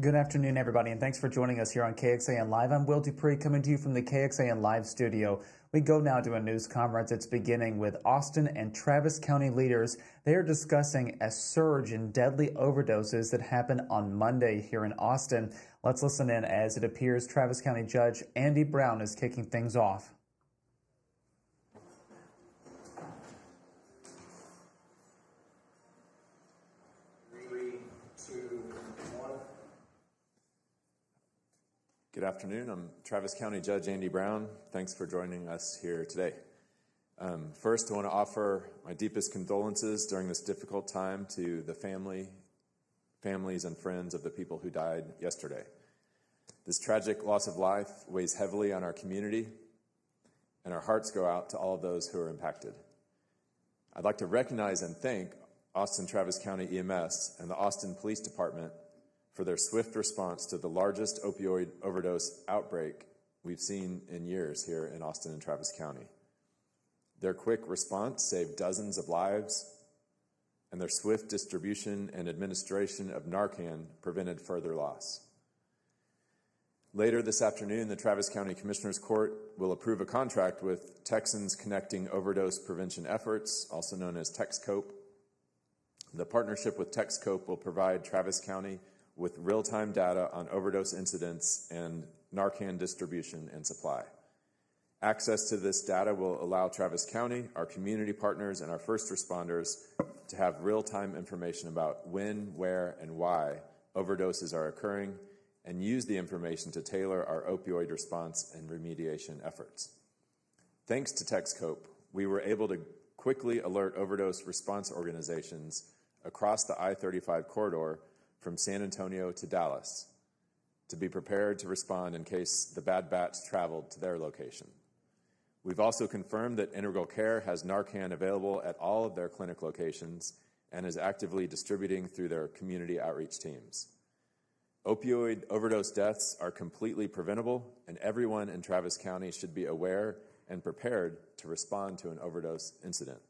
Good afternoon, everybody, and thanks for joining us here on KXAN Live. I'm Will Dupree coming to you from the KXAN Live studio. We go now to a news conference. It's beginning with Austin and Travis County leaders. They are discussing a surge in deadly overdoses that happened on Monday here in Austin. Let's listen in as it appears Travis County Judge Andy Brown is kicking things off. Good afternoon. I'm Travis County Judge Andy Brown. Thanks for joining us here today. Um, first, I want to offer my deepest condolences during this difficult time to the family, families and friends of the people who died yesterday. This tragic loss of life weighs heavily on our community, and our hearts go out to all of those who are impacted. I'd like to recognize and thank Austin Travis County EMS and the Austin Police Department for their swift response to the largest opioid overdose outbreak we've seen in years here in Austin and Travis County. Their quick response saved dozens of lives, and their swift distribution and administration of Narcan prevented further loss. Later this afternoon, the Travis County Commissioners Court will approve a contract with Texans Connecting Overdose Prevention Efforts, also known as TexCOPE. The partnership with TexCOPE will provide Travis County with real-time data on overdose incidents and Narcan distribution and supply. Access to this data will allow Travis County, our community partners, and our first responders to have real-time information about when, where, and why overdoses are occurring and use the information to tailor our opioid response and remediation efforts. Thanks to TexCOPE, we were able to quickly alert overdose response organizations across the I-35 corridor from San Antonio to Dallas to be prepared to respond in case the bad batch traveled to their location. We've also confirmed that Integral Care has Narcan available at all of their clinic locations and is actively distributing through their community outreach teams. Opioid overdose deaths are completely preventable, and everyone in Travis County should be aware and prepared to respond to an overdose incident.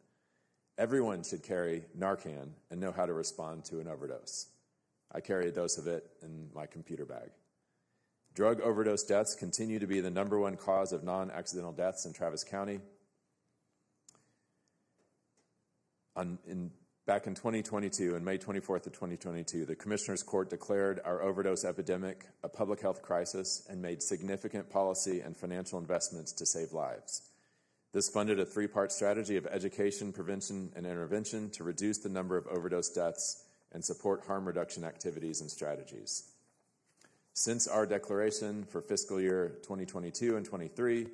Everyone should carry Narcan and know how to respond to an overdose. I carry a dose of it in my computer bag. Drug overdose deaths continue to be the number one cause of non accidental deaths in Travis County. On, in, back in 2022, on May 24th of 2022, the Commissioner's Court declared our overdose epidemic a public health crisis and made significant policy and financial investments to save lives. This funded a three part strategy of education, prevention, and intervention to reduce the number of overdose deaths and support harm reduction activities and strategies. Since our declaration for fiscal year 2022 and 23,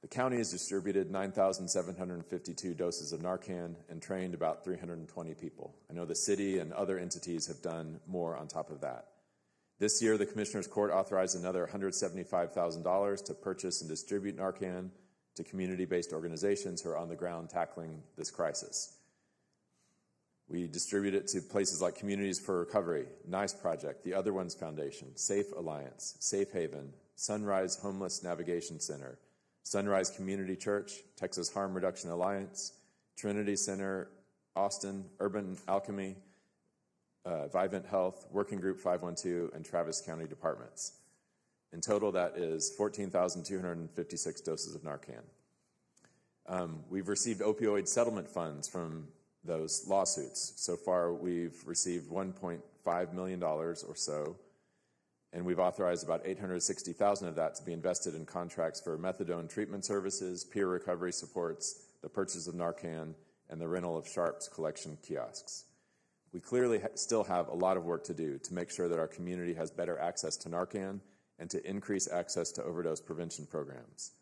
the county has distributed 9,752 doses of Narcan and trained about 320 people. I know the city and other entities have done more on top of that. This year, the Commissioner's Court authorized another $175,000 to purchase and distribute Narcan to community based organizations who are on the ground tackling this crisis. We distribute it to places like Communities for Recovery, NICE Project, the Other Ones Foundation, Safe Alliance, Safe Haven, Sunrise Homeless Navigation Center, Sunrise Community Church, Texas Harm Reduction Alliance, Trinity Center, Austin, Urban Alchemy, uh, Vivent Health, Working Group 512, and Travis County Departments. In total, that is 14,256 doses of Narcan. Um, we've received opioid settlement funds from those lawsuits. So far, we've received $1.5 million or so, and we've authorized about 860,000 of that to be invested in contracts for methadone treatment services, peer recovery supports, the purchase of Narcan, and the rental of Sharps collection kiosks. We clearly ha- still have a lot of work to do to make sure that our community has better access to Narcan and to increase access to overdose prevention programs.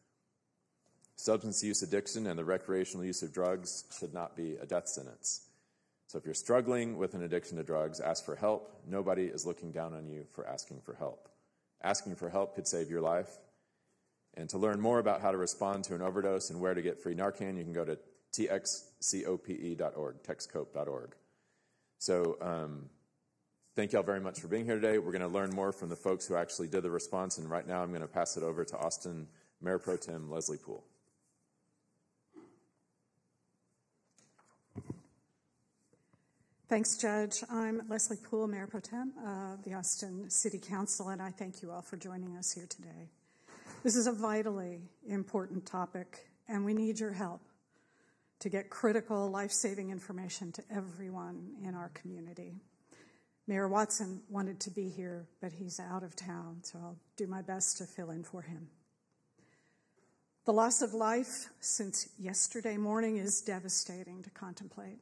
Substance use addiction and the recreational use of drugs should not be a death sentence. So if you're struggling with an addiction to drugs, ask for help. Nobody is looking down on you for asking for help. Asking for help could save your life. And to learn more about how to respond to an overdose and where to get free Narcan, you can go to txcope.org, texcope.org. So um, thank y'all very much for being here today. We're going to learn more from the folks who actually did the response. And right now I'm going to pass it over to Austin Mayor Pro Tem Leslie Pool. Thanks, Judge. I'm Leslie Pool, Mayor Pro Tem of the Austin City Council, and I thank you all for joining us here today. This is a vitally important topic, and we need your help to get critical, life saving information to everyone in our community. Mayor Watson wanted to be here, but he's out of town, so I'll do my best to fill in for him. The loss of life since yesterday morning is devastating to contemplate.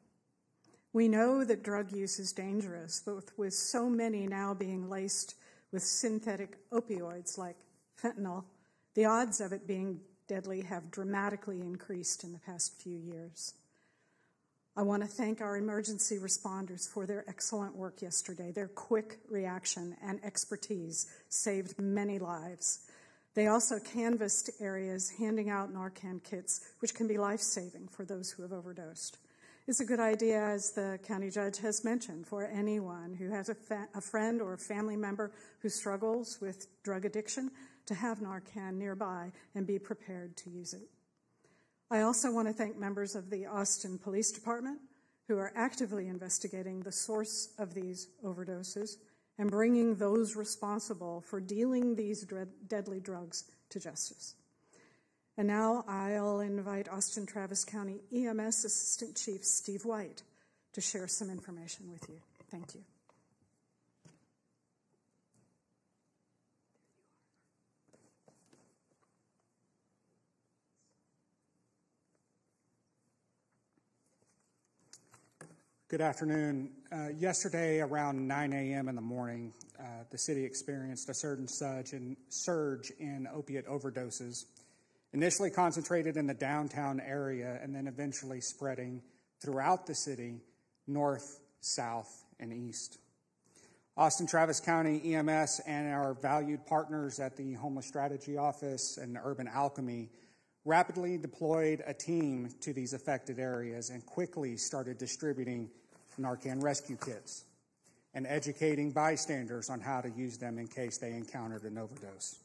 We know that drug use is dangerous, but with so many now being laced with synthetic opioids like fentanyl, the odds of it being deadly have dramatically increased in the past few years. I want to thank our emergency responders for their excellent work yesterday. Their quick reaction and expertise saved many lives. They also canvassed areas handing out Narcan kits, which can be life saving for those who have overdosed. It's a good idea, as the county judge has mentioned, for anyone who has a, fa- a friend or a family member who struggles with drug addiction to have Narcan nearby and be prepared to use it. I also want to thank members of the Austin Police Department who are actively investigating the source of these overdoses and bringing those responsible for dealing these deadly drugs to justice. And now I'll invite Austin Travis County EMS Assistant Chief Steve White to share some information with you. Thank you. Good afternoon. Uh, yesterday, around 9 a.m. in the morning, uh, the city experienced a certain surge in, surge in opiate overdoses, initially concentrated in the downtown area and then eventually spreading throughout the city, north, south, and east. Austin Travis County EMS and our valued partners at the Homeless Strategy Office and Urban Alchemy rapidly deployed a team to these affected areas and quickly started distributing Narcan rescue kits and educating bystanders on how to use them in case they encountered an overdose.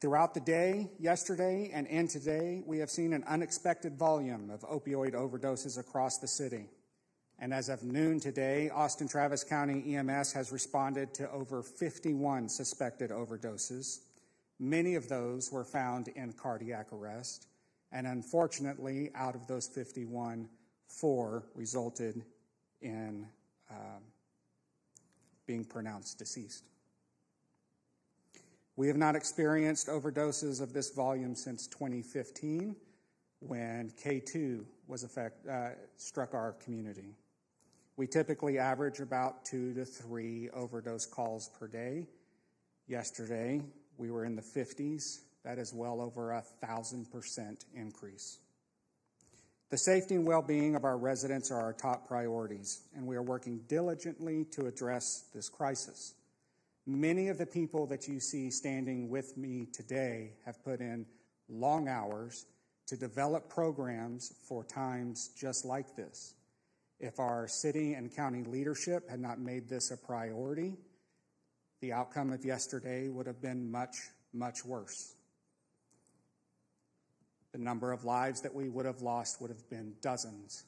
Throughout the day, yesterday, and in today, we have seen an unexpected volume of opioid overdoses across the city. And as of noon today, Austin Travis County EMS has responded to over 51 suspected overdoses. Many of those were found in cardiac arrest. And unfortunately, out of those 51, four resulted in um, being pronounced deceased. We have not experienced overdoses of this volume since 2015 when K2 was effect, uh, struck our community. We typically average about two to three overdose calls per day. Yesterday, we were in the 50s. That is well over a thousand percent increase. The safety and well being of our residents are our top priorities, and we are working diligently to address this crisis. Many of the people that you see standing with me today have put in long hours to develop programs for times just like this. If our city and county leadership had not made this a priority, the outcome of yesterday would have been much, much worse. The number of lives that we would have lost would have been dozens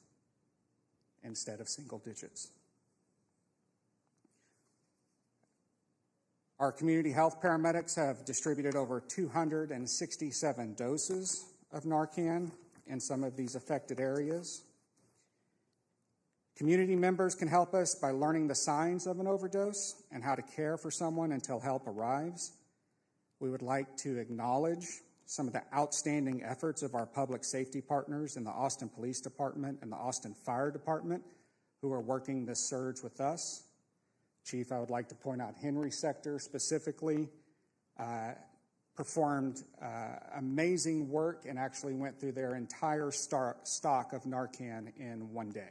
instead of single digits. Our community health paramedics have distributed over 267 doses of Narcan in some of these affected areas. Community members can help us by learning the signs of an overdose and how to care for someone until help arrives. We would like to acknowledge some of the outstanding efforts of our public safety partners in the Austin Police Department and the Austin Fire Department who are working this surge with us. Chief, I would like to point out Henry Sector specifically uh, performed uh, amazing work and actually went through their entire stock of Narcan in one day.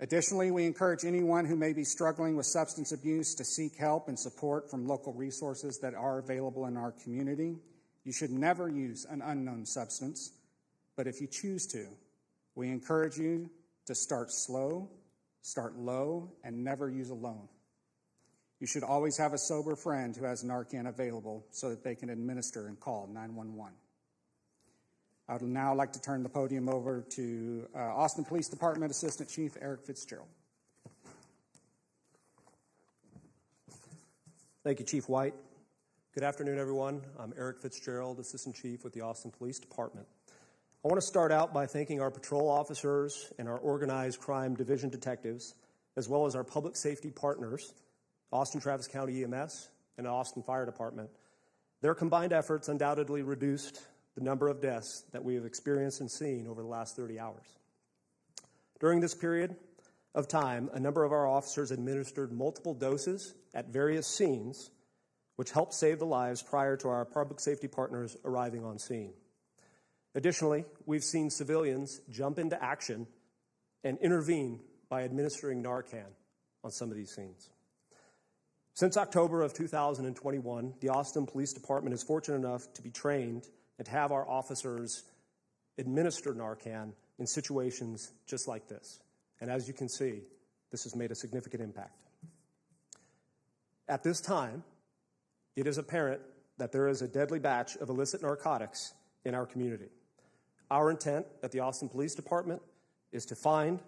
Additionally, we encourage anyone who may be struggling with substance abuse to seek help and support from local resources that are available in our community. You should never use an unknown substance, but if you choose to, we encourage you to start slow Start low and never use alone. You should always have a sober friend who has Narcan available so that they can administer and call 911. I'd now like to turn the podium over to uh, Austin Police Department Assistant Chief Eric Fitzgerald. Thank you, Chief White. Good afternoon, everyone. I'm Eric Fitzgerald, Assistant Chief with the Austin Police Department. I want to start out by thanking our patrol officers and our organized crime division detectives, as well as our public safety partners, Austin Travis County EMS and Austin Fire Department. Their combined efforts undoubtedly reduced the number of deaths that we have experienced and seen over the last 30 hours. During this period of time, a number of our officers administered multiple doses at various scenes, which helped save the lives prior to our public safety partners arriving on scene. Additionally, we've seen civilians jump into action and intervene by administering Narcan on some of these scenes. Since October of 2021, the Austin Police Department is fortunate enough to be trained and to have our officers administer Narcan in situations just like this. And as you can see, this has made a significant impact. At this time, it is apparent that there is a deadly batch of illicit narcotics in our community. Our intent at the Austin Police Department is to find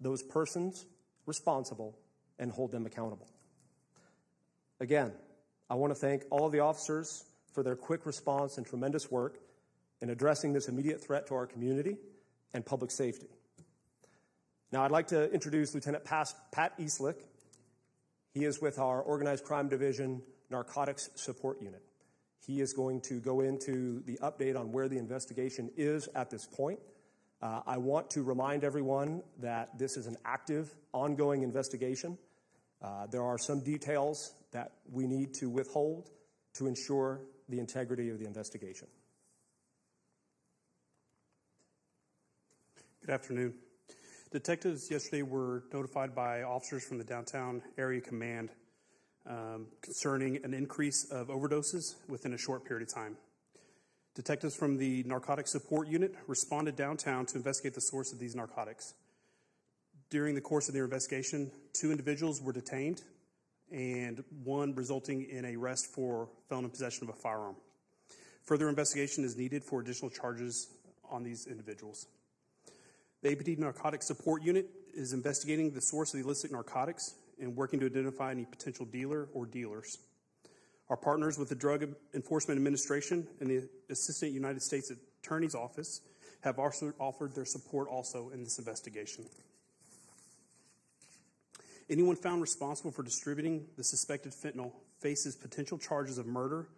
those persons responsible and hold them accountable. Again, I want to thank all of the officers for their quick response and tremendous work in addressing this immediate threat to our community and public safety. Now, I'd like to introduce Lieutenant Pat Eastlick. He is with our Organized Crime Division Narcotics Support Unit. He is going to go into the update on where the investigation is at this point. Uh, I want to remind everyone that this is an active, ongoing investigation. Uh, there are some details that we need to withhold to ensure the integrity of the investigation. Good afternoon. Detectives yesterday were notified by officers from the downtown area command um, concerning an increase of overdoses within a short period of time. Detectives from the Narcotic Support Unit responded downtown to investigate the source of these narcotics. During the course of their investigation, two individuals were detained and one resulting in a arrest for felon in possession of a firearm. Further investigation is needed for additional charges on these individuals. The APD Narcotics Support Unit is investigating the source of the illicit narcotics and working to identify any potential dealer or dealers. Our partners with the Drug Enforcement Administration and the Assistant United States Attorney's Office have also offered their support also in this investigation. Anyone found responsible for distributing the suspected fentanyl faces potential charges of murder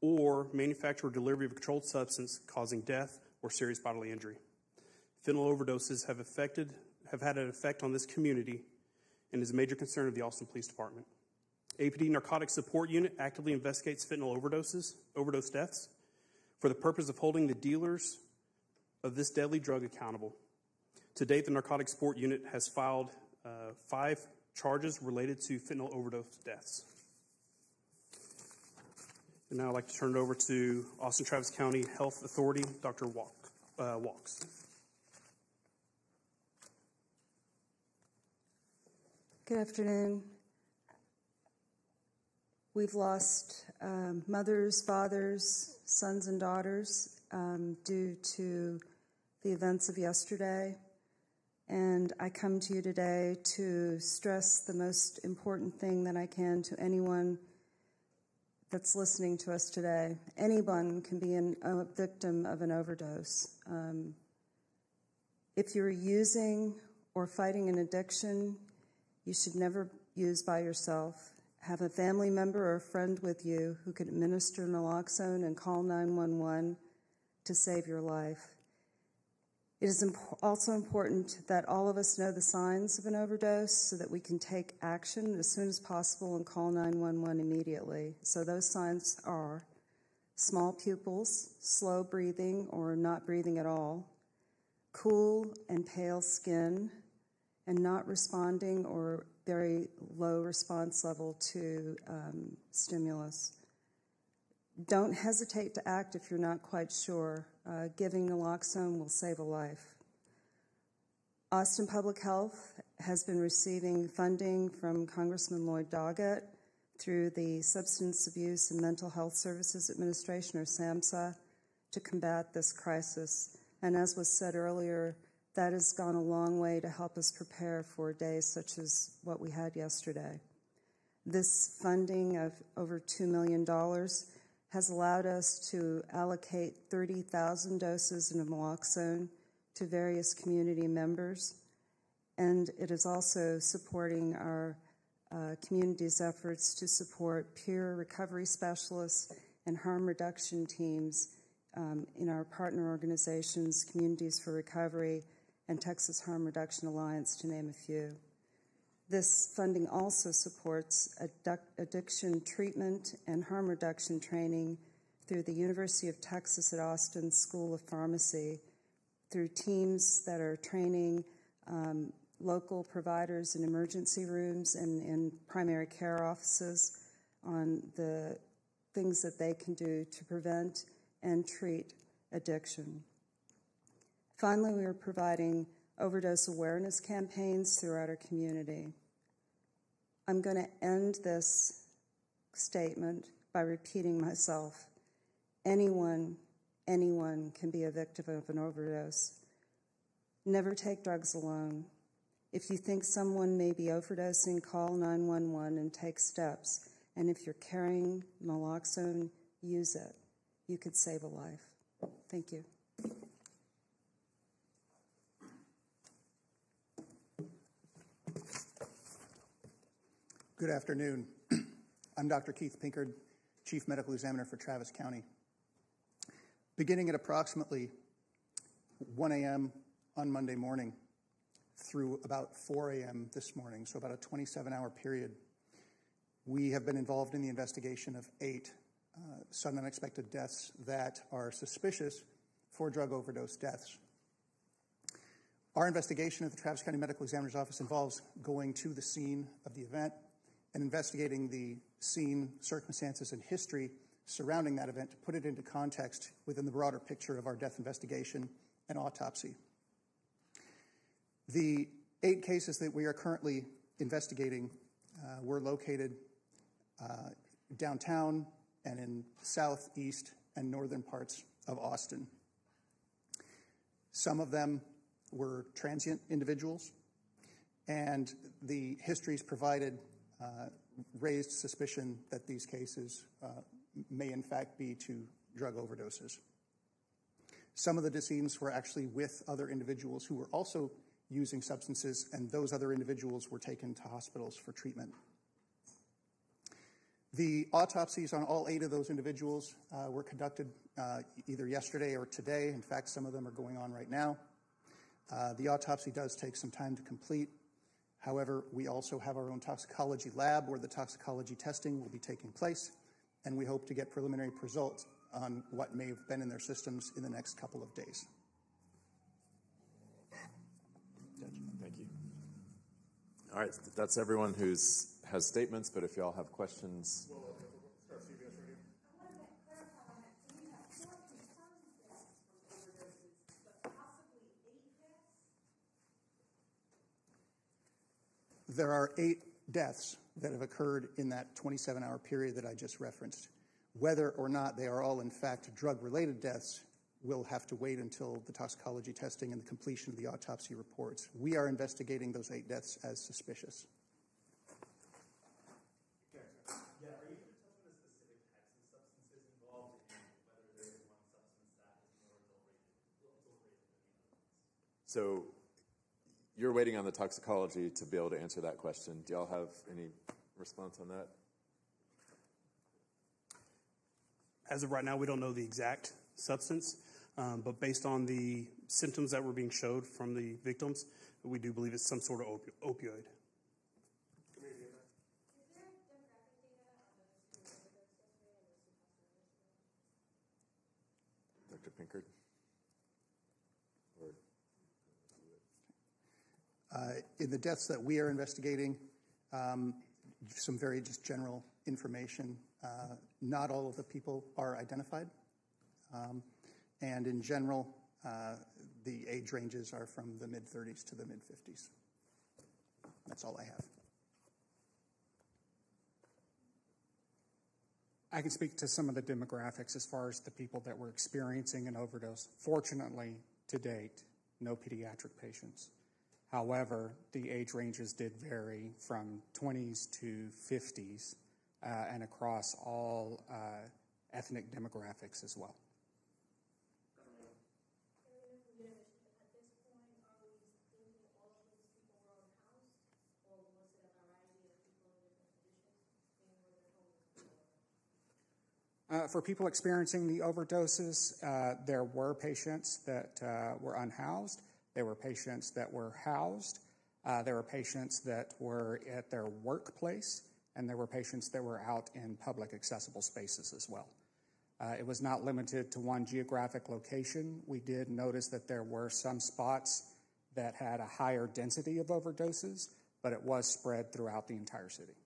or manufacture or delivery of a controlled substance causing death or serious bodily injury. Fentanyl overdoses have affected have had an effect on this community and is a major concern of the Austin Police Department. APD Narcotics Support Unit actively investigates fentanyl overdoses, overdose deaths, for the purpose of holding the dealers of this deadly drug accountable. To date, the Narcotics Support Unit has filed uh, five charges related to fentanyl overdose deaths. And now I'd like to turn it over to Austin Travis County Health Authority, Dr. Walk, uh, Walkes. Good afternoon. We've lost um, mothers, fathers, sons, and daughters um, due to the events of yesterday. And I come to you today to stress the most important thing that I can to anyone that's listening to us today. Anyone can be an, a victim of an overdose. Um, if you're using or fighting an addiction, you should never use by yourself. Have a family member or friend with you who can administer naloxone and call 911 to save your life. It is also important that all of us know the signs of an overdose so that we can take action as soon as possible and call 911 immediately. So, those signs are small pupils, slow breathing or not breathing at all, cool and pale skin, and not responding or very low response level to um, stimulus. Don't hesitate to act if you're not quite sure. Uh, giving naloxone will save a life. Austin Public Health has been receiving funding from Congressman Lloyd Doggett through the Substance Abuse and Mental Health Services Administration, or SAMHSA, to combat this crisis. And as was said earlier, that has gone a long way to help us prepare for days such as what we had yesterday. This funding of over $2 million has allowed us to allocate 30,000 doses of naloxone to various community members, and it is also supporting our uh, community's efforts to support peer recovery specialists and harm reduction teams um, in our partner organizations, Communities for Recovery and Texas Harm Reduction Alliance, to name a few. This funding also supports addiction treatment and harm reduction training through the University of Texas at Austin School of Pharmacy, through teams that are training um, local providers in emergency rooms and in primary care offices on the things that they can do to prevent and treat addiction. Finally, we are providing overdose awareness campaigns throughout our community. I'm going to end this statement by repeating myself. Anyone, anyone can be a victim of an overdose. Never take drugs alone. If you think someone may be overdosing, call 911 and take steps. And if you're carrying naloxone, use it. You could save a life. Thank you. Good afternoon. I'm Dr. Keith Pinckard, Chief Medical Examiner for Travis County. Beginning at approximately 1 a.m. on Monday morning through about 4 a.m. this morning, so about a 27 hour period, we have been involved in the investigation of eight uh, sudden unexpected deaths that are suspicious for drug overdose deaths. Our investigation at the Travis County Medical Examiner's Office involves going to the scene of the event, and investigating the scene, circumstances, and history surrounding that event to put it into context within the broader picture of our death investigation and autopsy. The eight cases that we are currently investigating uh, were located uh, downtown and in southeast and northern parts of Austin. Some of them were transient individuals, and the histories provided raised suspicion that these cases uh, may in fact be to drug overdoses. Some of the decedents were actually with other individuals who were also using substances, and those other individuals were taken to hospitals for treatment. The autopsies on all eight of those individuals uh, were conducted uh, either yesterday or today. In fact, some of them are going on right now. Uh, the autopsy does take some time to complete. However, we also have our own toxicology lab where the toxicology testing will be taking place, and we hope to get preliminary results on what may have been in their systems in the next couple of days. Thank you. All right, that's everyone who's has statements, but if y'all have questions. There are eight deaths that have occurred in that 27 hour period that I just referenced. Whether or not they are all, in fact, drug related deaths, we'll have to wait until the toxicology testing and the completion of the autopsy reports. We are investigating those eight deaths as suspicious. So you're waiting on the toxicology to be able to answer that question. Do y'all have any response on that? As of right now, we don't know the exact substance, um, but based on the symptoms that were being showed from the victims, we do believe it's some sort of opi- opioid. Dr. Pinckard? Uh, in the deaths that we are investigating, um, some very just general information. Uh, not all of the people are identified. Um, and in general, uh, the age ranges are from the mid 30s to the mid 50s. That's all I have. I can speak to some of the demographics as far as the people that were experiencing an overdose. Fortunately, to date, no pediatric patients. However, the age ranges did vary from 20s to 50s uh, and across all uh, ethnic demographics as well. Uh, for people experiencing the overdoses, uh, there were patients that uh, were unhoused. There were patients that were housed. Uh, there were patients that were at their workplace, and there were patients that were out in public accessible spaces as well. Uh, it was not limited to one geographic location. We did notice that there were some spots that had a higher density of overdoses, but it was spread throughout the entire city.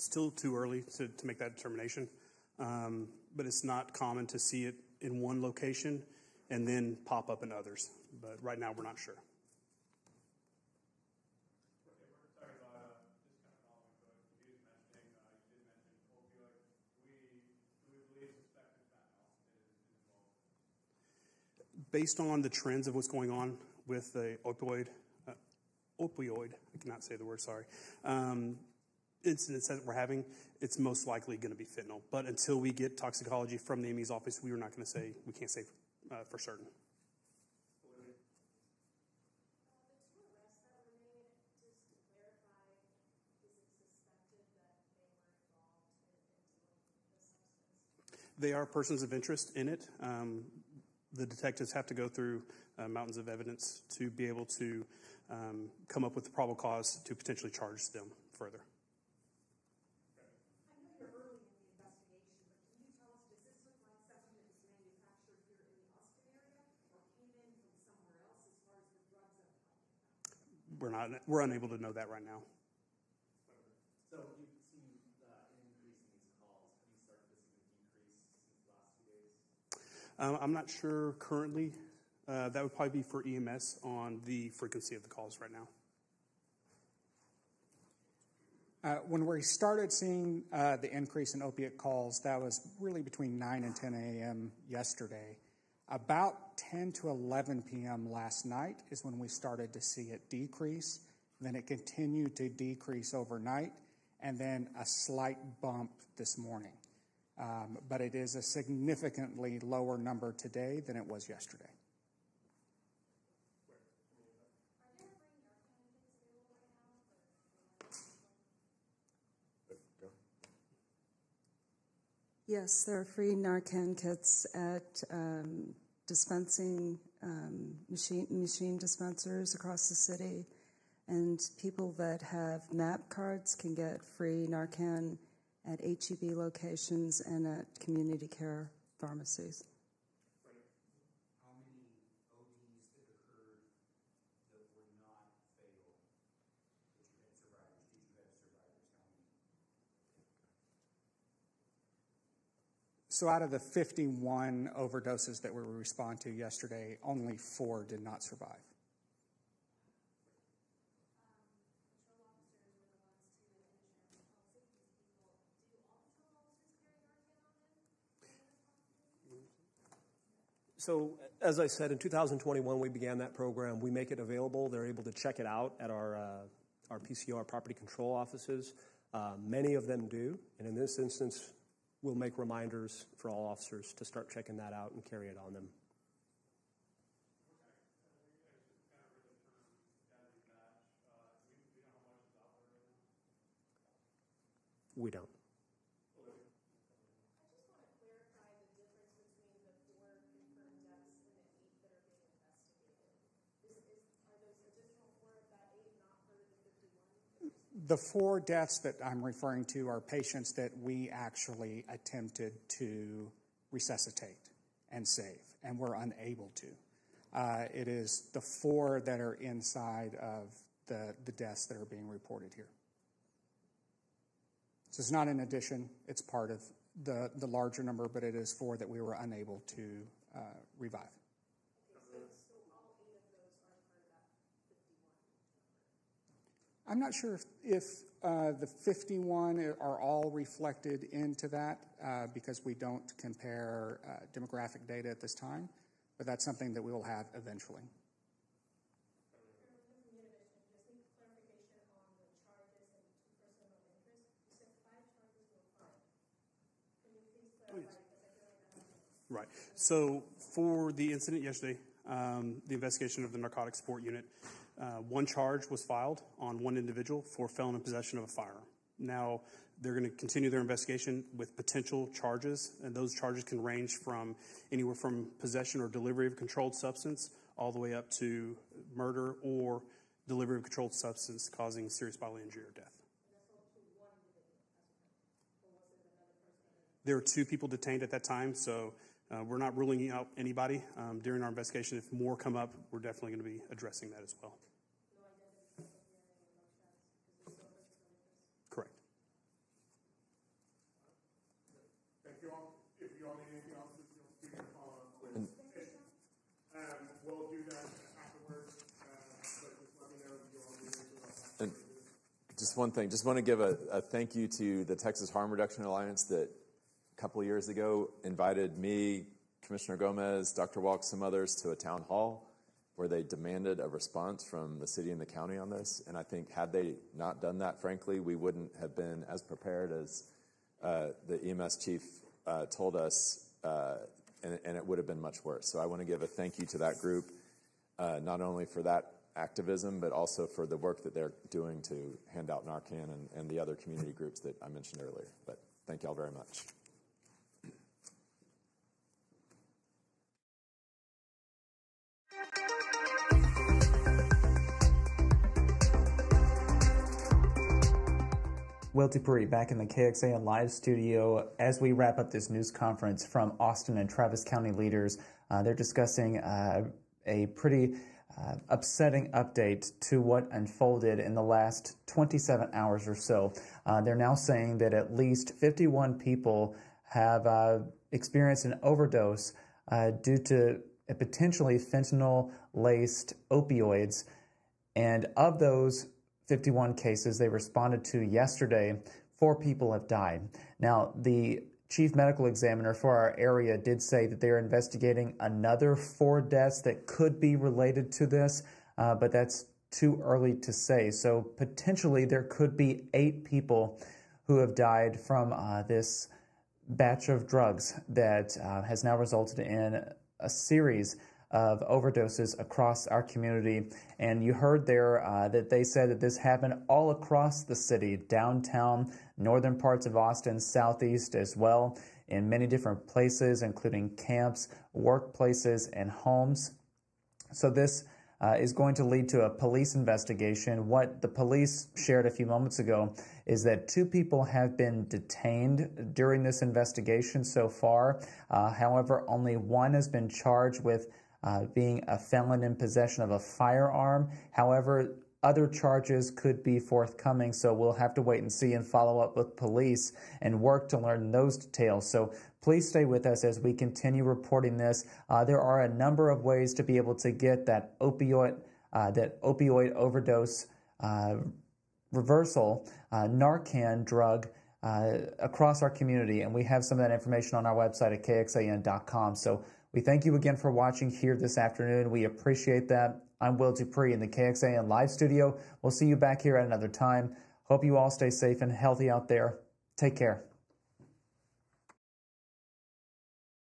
Still too early to, to make that determination, um, but it's not common to see it in one location and then pop up in others. But right now, we're not sure. Based on the trends of what's going on with the opioid, uh, opioid, I cannot say the word, sorry, um, incidents that we're having, it's most likely going to be fentanyl. But until we get toxicology from the ME's office, we are not going to say, we can't say uh, for certain. They are persons of interest in it. Um, the detectives have to go through uh, mountains of evidence to be able to um, come up with the probable cause to potentially charge them further. We're not we're unable to know that right now. So you've seen uh, an increase in these calls. Have you started to see a decrease since the last few days? Um, I'm not sure currently. Uh, that would probably be for EMS on the frequency of the calls right now. Uh, when we started seeing uh, the increase in opiate calls, that was really between 9 and 10 a.m. yesterday. About 10 to 11 p.m. last night is when we started to see it decrease. Then it continued to decrease overnight, and then a slight bump this morning. Um, but it is a significantly lower number today than it was yesterday. Yes, there are free Narcan kits at um, dispensing um, machine machine dispensers across the city, and people that have MAP cards can get free Narcan at HEB locations and at community care pharmacies. So out of the 51 overdoses that we responded to yesterday, only four did not survive. So, as I said, in 2021, we began that program. We make it available. They're able to check it out at our, uh, our PCO, our property control offices. Uh, many of them do. And in this instance, we'll make reminders for all officers to start checking that out and carry it on them. We don't. The four deaths that I'm referring to are patients that we actually attempted to resuscitate and save, and were unable to. Uh, it is the four that are inside of the, the deaths that are being reported here. So it's not in addition, it's part of the, the larger number, but it is four that we were unable to uh, revive. I'm not sure if, if uh, the 51 are all reflected into that uh, because we don't compare uh, demographic data at this time, but that's something that we will have eventually. Right. So for the incident yesterday, um, the investigation of the narcotics support unit, uh, one charge was filed on one individual for felon in possession of a firearm. Now, they're going to continue their investigation with potential charges, and those charges can range from anywhere from possession or delivery of controlled substance all the way up to murder or delivery of controlled substance causing serious bodily injury or death. There were two people detained at that time, so uh, we're not ruling out anybody um, during our investigation. If more come up, we're definitely going to be addressing that as well. Correct. Thank you all. If you all need anything else, you can follow up with. Um, we'll do that afterwards, uh, but just let me know if you all need anything else. And just one thing, just want to give a, a thank you to the Texas Harm Reduction Alliance that a couple of years ago invited me, Commissioner Gomez, Dr. Walk, some others to a town hall where they demanded a response from the city and the county on this. And I think had they not done that, frankly, we wouldn't have been as prepared as uh, the EMS chief uh, told us, uh, and, and, it would have been much worse. So I want to give a thank you to that group, uh, not only for that activism, but also for the work that they're doing to hand out Narcan and, and the other community groups that I mentioned earlier. But thank you all very much. Will Dupree back in the KXAN live studio as we wrap up this news conference from Austin and Travis County leaders. Uh, they're discussing uh, a pretty uh, upsetting update to what unfolded in the last 27 hours or so. Uh, they're now saying that at least 51 people have uh, experienced an overdose uh, due to potentially fentanyl laced opioids. And of those, 51 cases they responded to yesterday, four people have died. Now, the chief medical examiner for our area did say that they're investigating another four deaths that could be related to this, uh, but that's too early to say. So potentially there could be eight people who have died from uh, this batch of drugs that uh, has now resulted in a series of overdoses across our community. And you heard there uh, that they said that this happened all across the city, downtown, northern parts of Austin, southeast as well, in many different places, including camps, workplaces, and homes. So this uh, is going to lead to a police investigation. What the police shared a few moments ago is that two people have been detained during this investigation so far. Uh, however, only one has been charged with uh, being a felon in possession of a firearm. However, other charges could be forthcoming, so we'll have to wait and see and follow up with police and work to learn those details. So please stay with us as we continue reporting this. Uh, there are a number of ways to be able to get that opioid uh, that opioid overdose uh, reversal uh, Narcan drug. Uh, across our community, and we have some of that information on our website at kxan.com. So we thank you again for watching here this afternoon. We appreciate that. I'm Will Dupree in the KXAN live studio. We'll see you back here at another time. Hope you all stay safe and healthy out there. Take care.